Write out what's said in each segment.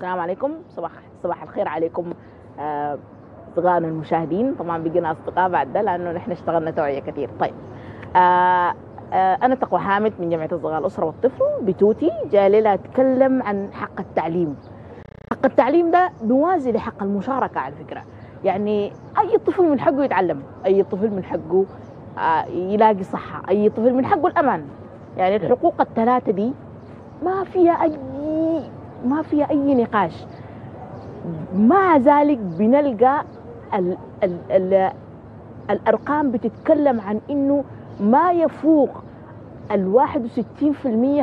السلام عليكم. صباح صباح الخير عليكم آه، أصدقائنا المشاهدين. طبعا بقينا أصدقاء بعد ده لأنه نحن اشتغلنا توعية كثير. طيب. آه آه أنا تقوى حامد من جمعية الصغار الأسرة والطفل بتوتي جاي ليلة أتكلم عن حق التعليم. حق التعليم ده موازي لحق المشاركة على فكرة. يعني أي طفل من حقه يتعلم أي طفل من حقه آه يلاقي صحة أي طفل من حقه الأمان. يعني الحقوق الثلاثة دي ما فيها أي ما فيها أي نقاش. مع ذلك بنلقى ال ال ال الأرقام بتتكلم عن إنه ما يفوق ال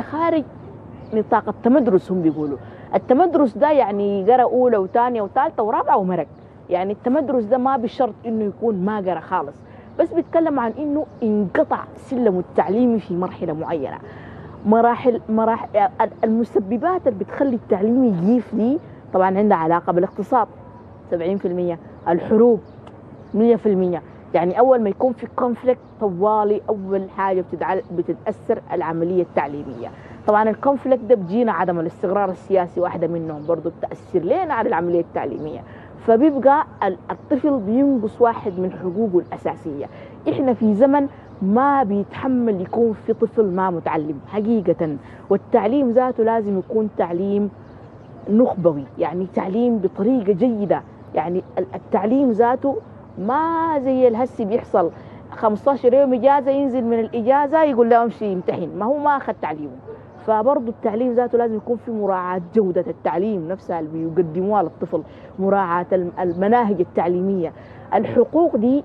61% خارج نطاق التمدرس هم بيقولوا. التمدرس ده يعني قرأ أولى وثانية وثالثة ورابعة ومرق. يعني التمدرس ده ما بشرط إنه يكون ما قرأ خالص. بس بيتكلم عن إنه انقطع سلم التعليمي في مرحلة معينة. مراحل مراحل المسببات اللي بتخلي التعليم يقيف دي طبعا عندها علاقة بالاقتصاد 70% الحروب 100% يعني أول ما يكون في conflict طوالي أول حاجة بتتأثر العملية التعليمية. طبعا ال conflict ده بيجينا عدم الاستقرار السياسي واحدة منهم برضه بتأثر لنا على العملية التعليمية. فبيبقى الطفل بينقص واحد من حقوقه الأساسية. إحنا في زمن ما بيتحمل يكون في طفل ما متعلم حقيقة. والتعليم ذاته لازم يكون تعليم نخبوي يعني تعليم بطريقة جيدة. يعني التعليم ذاته ما زي الهسي بيحصل. 15 يوم إجازة ينزل من الإجازة يقول له امشي يمتحن ما هو ما أخذ تعليمه. فبرضه التعليم ذاته لازم يكون في مراعاة جودة التعليم نفسها اللي بيقدموها للطفل مراعاة المناهج التعليمية. الحقوق دي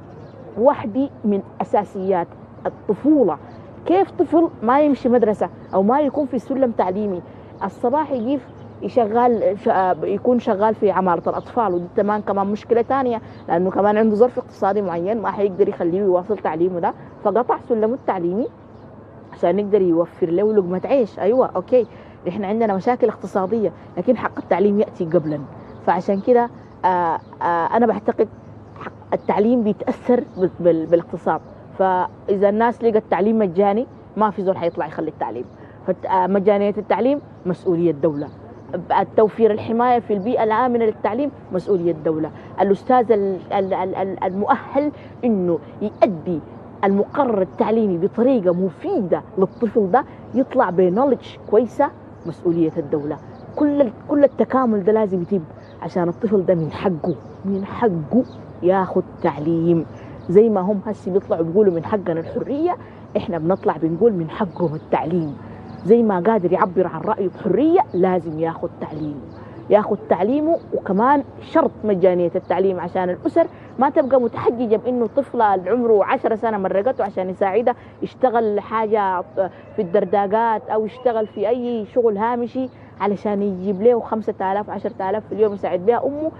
وحدي من أساسيات الطفولة. كيف طفل ما يمشي مدرسة أو ما يكون في سلم تعليمي؟ الصباح يجيب يشغل يكون شغال في عمارة الأطفال ودي كمان كمان مشكلة ثانية لأنه كمان عنده ظرف اقتصادي معين ما حيقدر يخليه يواصل تعليمه ده فقطع سلمه التعليمي عشان يقدر يوفر له لقمة عيش. أيوة أوكي. إحنا عندنا مشاكل اقتصادية لكن حق التعليم يأتي قبلا. فعشان كده آه آه أنا بعتقد التعليم بيتأثر بالإقتصاد. فإذا الناس لقت تعليم مجاني ما في زول حيطلع يخلي التعليم. مجانية التعليم مسؤولية الدولة. التوفير الحماية في البيئة الآمنة للتعليم مسؤولية الدولة. الأستاذ المؤهل إنه يؤدي المقرر التعليمي بطريقة مفيدة للطفل ده يطلع بنولج كويسة مسؤولية الدولة. كل كل التكامل ده لازم يتم عشان الطفل ده من حقه من حقه ياخذ تعليم. زي ما هم هسي بيطلعوا بيقولوا من حقنا الحرية إحنا بنطلع بنقول من حقهم التعليم. زي ما قادر يعبر عن رأيه بحرية لازم ياخذ تعليم ياخذ تعليمه وكمان شرط مجانية التعليم عشان الأسر. ما تبقى متحججة بأنه طفلة عمره عشر سنة مرقته عشان يساعدها يشتغل حاجة في الدرداقات أو يشتغل في أي شغل هامشي علشان يجيب له خمسة آلاف عشرة آلاف في اليوم يساعد بها أمه.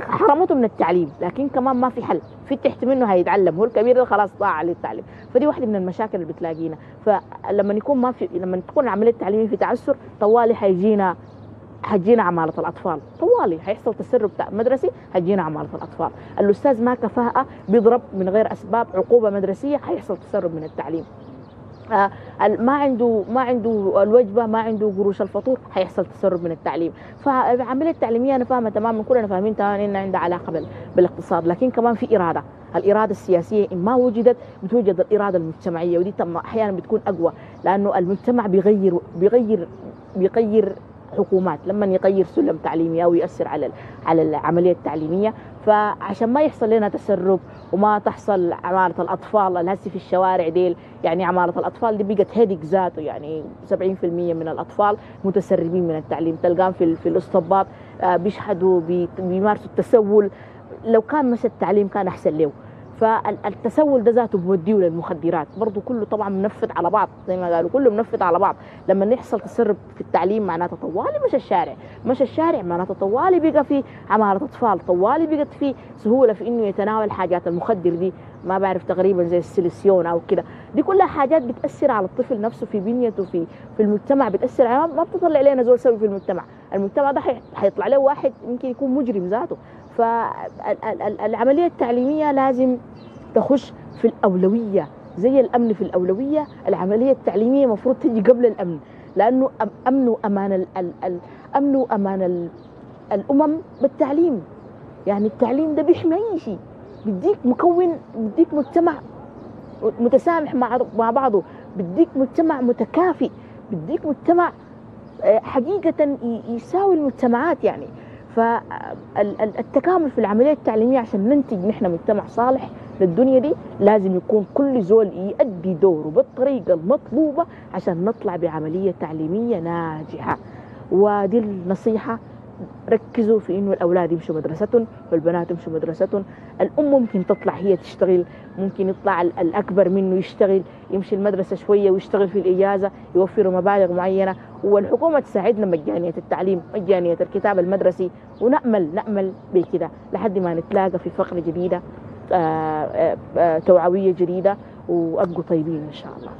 حرمته من التعليم لكن كمان ما في حل. في تحت منه هيتعلم هو الكبير خلاص ضاع عليه التعليم. فدي واحدة من المشاكل اللي بتلاقينا. فلما يكون ما في لما تكون العملية التعليميه في تعسر طوالي حيجينا حتجينا عمالة الأطفال. طوالي حيحصل تسرب مدرسي حتجينا عمالة الأطفال. الأستاذ ما كفاءة بيضرب من غير أسباب عقوبة مدرسية حيحصل تسرب من التعليم. ما عنده ما عنده الوجبة ما عنده قروش الفطور حيحصل تسرب من التعليم. فالعمليه التعليمية أنا فاهمة تماما كلنا فاهمين تماما انها عندها علاقة بالاقتصاد. لكن كمان في إرادة. الإرادة السياسية إن ما وجدت بتوجد الإرادة المجتمعية ودي أحيانا بتكون أقوى لأنه المجتمع بيغير بيغير بيغير حكومات. لما يغير سلم تعليمي أو ياثر على على العملية التعليمية فعشان ما يحصل لنا تسرب وما تحصل عمالة الأطفال الهسي في الشوارع ديل يعني عمالة الأطفال دي بقت هيدك ذاته يعني 70% من الأطفال متسربين من التعليم. تلقاهم في, في الاسطبات آه، بيشحدوا بيمارسوا التسول. لو كان مش التعليم كان أحسن له فالتسول ده ذاته بوديه للمخدرات. برضه كله طبعا منفذ على بعض زي ما قالوا كله منفذ على بعض. لما يحصل تسرب في التعليم معناته طوالي مش الشارع. مش الشارع معناته طوالي بقى في عمالة أطفال طوالي بقت في سهولة في إنه يتناول حاجات المخدر دي. ما بعرف تقريبا زي السيليسيون أو كده. دي كلها حاجات بتأثر على الطفل نفسه في بنيته في في المجتمع بتأثر. على ما بتطلع علينا زول سوي في المجتمع. المجتمع ده حيطلع له واحد يمكن يكون مجرم ذاته. فالعملية التعليمية لازم تخش في الأولوية زي الأمن في الأولوية العملية التعليمية المفروض تجي قبل الأمن لأنه أمن وأمان الأمن وأمان الأمم بالتعليم. يعني التعليم ده بيحمي أي شيء بيديك مكون بيديك مجتمع متسامح مع مع بعضه بيديك مجتمع متكافئ بيديك مجتمع آه، حقيقة يساوي المجتمعات يعني. فالتكامل في العملية التعليمية عشان ننتج نحن مجتمع صالح للدنيا دي لازم يكون كل زول يؤدي دوره بالطريقة المطلوبة عشان نطلع بعملية تعليمية ناجحة. ودي النصيحة ركزوا في إنه الأولاد يمشوا مدرستهم والبنات يمشوا مدرستهم. الأم ممكن تطلع هي تشتغل ممكن يطلع الأكبر منه يشتغل يمشي المدرسة شوية ويشتغل في الإجازة يوفروا مبالغ معينة. والحكومة تساعدنا مجانية التعليم مجانية الكتاب المدرسي ونأمل نأمل بكده لحد ما نتلاقى في فقرة جديدة آه، آه، آه، توعوية جديدة وأبقوا طيبين إن شاء الله.